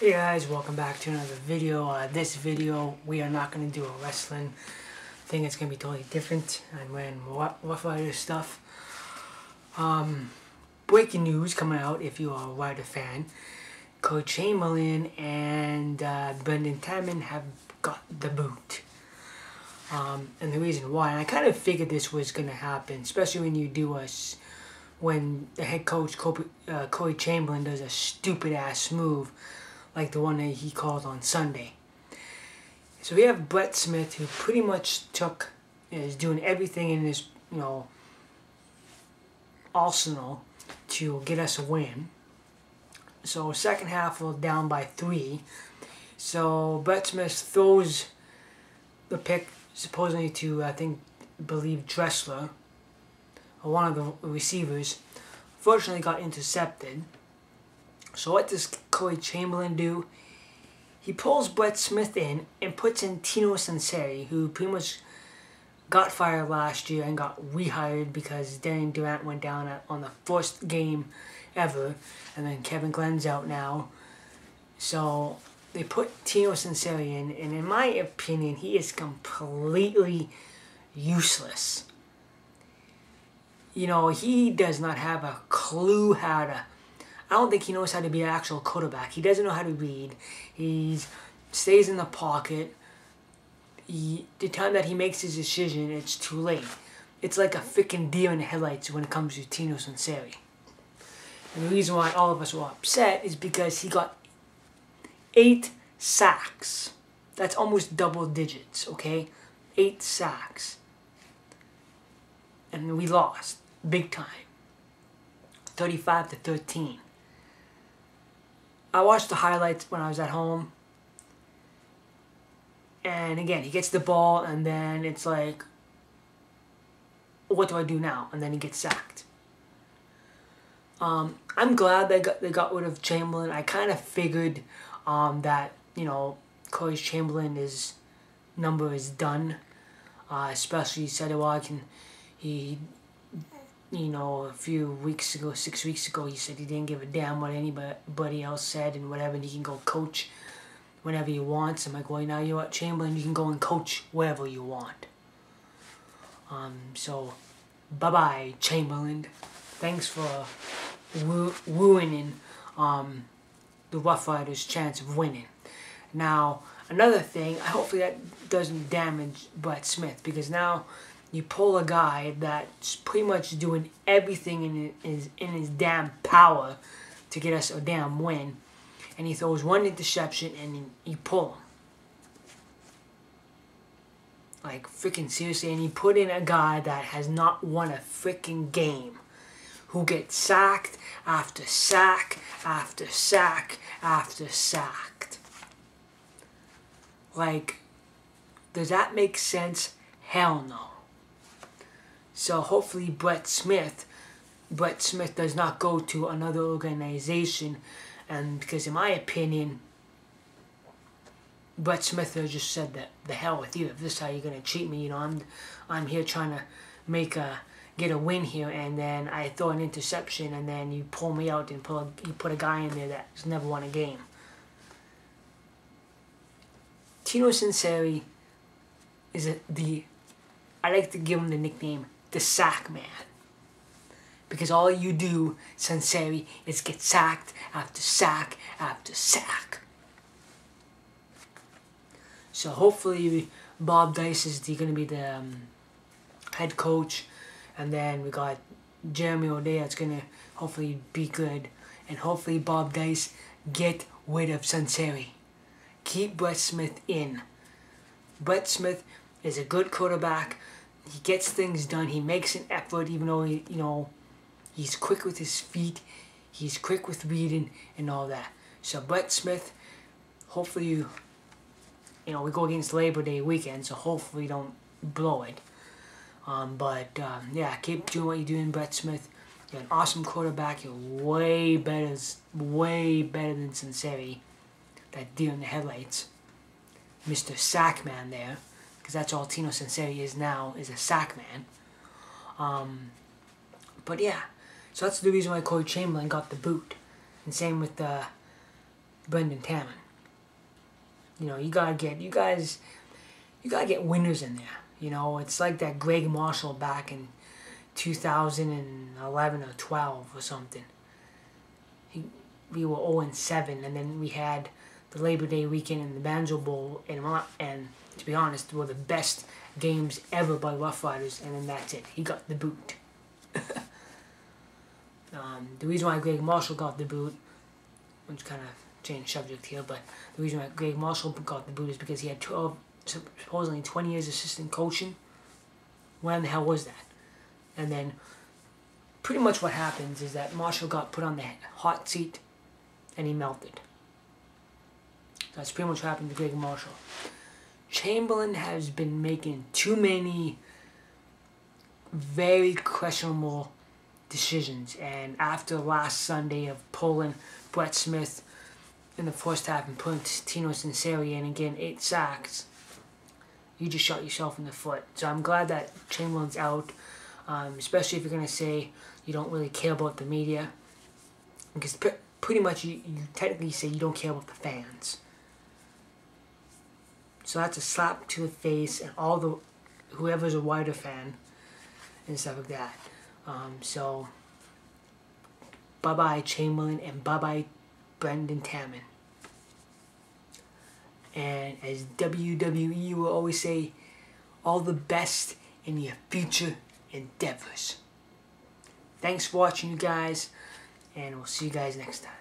Hey guys, welcome back to another video. Uh, this video, we are not going to do a wrestling thing. It's going to be totally different. I'm wearing Rough Rider stuff. Um, breaking news coming out if you are a Rider fan. Cody Chamblin and uh, Brendan Taman have got the boot. Um, and the reason why, and I kind of figured this was going to happen, especially when you do a, when the head coach, Cody, uh, Cody Chamblin, does a stupid ass move like the one that he called on Sunday. So we have Brett Smith who pretty much took is doing everything in his you know arsenal to get us a win. So second half we're down by three. So Brett Smith throws the pick supposedly to I think believe Dressler or one of the receivers. Fortunately got intercepted. So what does Chamblin do? He pulls Brett Smith in and puts in Tino Sunseri, who pretty much got fired last year and got rehired because Darian Durant went down on the first game ever, and then Kevin Glenn's out now. So they put Tino Sunseri in, and in my opinion, he is completely useless. You know, he does not have a clue how to I don't think he knows how to be an actual quarterback. He doesn't know how to read. He stays in the pocket. He, the time that he makes his decision, it's too late. It's like a freaking deer in the headlights when it comes to Tino Sunseri. And the reason why all of us were upset is because he got eight sacks. That's almost double digits, okay? Eight sacks. And we lost big time. 35 to 13. I watched the highlights when I was at home. And again, he gets the ball, and then it's like, what do I do now? And then he gets sacked. Um, I'm glad they got they got rid of Chamblin. I kind of figured um, that you know Corey Chamblin is number is done. Uh, especially I can he you know, a few weeks ago, six weeks ago, he said he didn't give a damn what anybody else said and whatever, and he can go coach whenever he wants. I'm like, well, now you're at Chamblin, you can go and coach wherever you want. Um, so, bye-bye, Chamblin. Thanks for ru ruining um, the Rough Riders' chance of winning. Now, another thing, i hopefully that doesn't damage Brett Smith, because now you pull a guy that's pretty much doing everything in his in his damn power to get us a damn win, and he throws one interception and you pull him. Like freaking seriously, and he put in a guy that has not won a freaking game, who gets sacked after sack after sack after sacked. Like, does that make sense? Hell no. So hopefully Brett Smith, Brett Smith does not go to another organization, and because in my opinion, Brett Smith just said that the hell with you. If this is how you're gonna treat me, you know, I'm, I'm here trying to make a get a win here, and then I throw an interception, and then you pull me out and pull you put a guy in there that's never won a game. Tino Sunseri is a, the I like to give him the nickname the sack man. Because all you do, Sunseri, is get sacked after sack after sack. So hopefully Bob Dyce is going to be the um, head coach. And then we got Jeremy O'Day that's going to hopefully be good. And hopefully Bob Dyce get rid of Sunseri. Keep Brett Smith in. Brett Smith is a good quarterback he gets things done. He makes an effort, even though he, you know, he's quick with his feet. He's quick with reading and all that. So Brett Smith, hopefully you, you know, we go against Labor Day weekend, so hopefully you don't blow it. Um, but um, yeah, keep doing what you're doing, Brett Smith. You're an awesome quarterback. You're way better, way better than Sunseri, that deer in the headlights, Mr. Sackman there because that's all Tino Sunseri is now, is a sack man. Um, but yeah, so that's the reason why Corey Chamblin got the boot. And same with uh, Brendan Taman. You know, you gotta get you guys, you gotta get winners in there. You know, it's like that Greg Marshall back in 2011 or 12 or something. He, we were 0 and 7, and then we had the Labor Day weekend and the Banjo Bowl, and and to be honest, were the best games ever by Rough Riders, and then that's it. He got the boot. um, the reason why Greg Marshall got the boot, which kind of changed subject here, but the reason why Greg Marshall got the boot is because he had 12, supposedly 20 years assistant coaching. When the hell was that? And then pretty much what happens is that Marshall got put on the hot seat and he melted. That's pretty much what happened to Greg Marshall. Chamblin has been making too many very questionable decisions. And after last Sunday of pulling Brett Smith in the first half and putting Tino Sunseri in again eight sacks, you just shot yourself in the foot. So I'm glad that Chamblin's out, um, especially if you're going to say you don't really care about the media. Because pretty much you, you technically say you don't care about the fans. So that's a slap to the face and all the whoever's a wider fan and stuff like that. Um, so bye bye Chamblin and bye bye Brendan Taman. And as WWE will always say, all the best in your future endeavors. Thanks for watching, you guys, and we'll see you guys next time.